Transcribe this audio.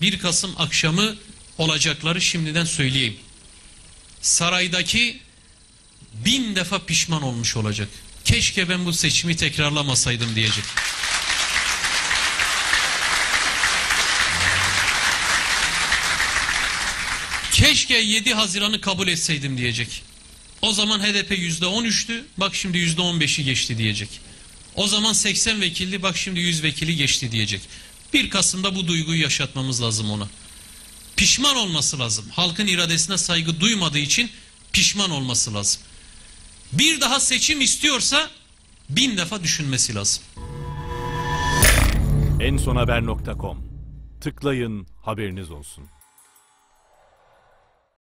1 Kasım akşamı olacakları şimdiden söyleyeyim. Saraydaki bin defa pişman olmuş olacak. Keşke ben bu seçimi tekrarlamasaydım diyecek. Keşke 7 Haziran'ı kabul etseydim diyecek. O zaman HDP %13'tü, bak şimdi %15'i geçti diyecek. O zaman 80 vekilli, bak şimdi 100 vekili geçti diyecek. 1 Kasım'da bu duyguyu yaşatmamız lazım ona. Pişman olması lazım. Halkın iradesine saygı duymadığı için pişman olması lazım. Bir daha seçim istiyorsa bin defa düşünmesi lazım. ensonhaber.com Tıklayın haberiniz olsun.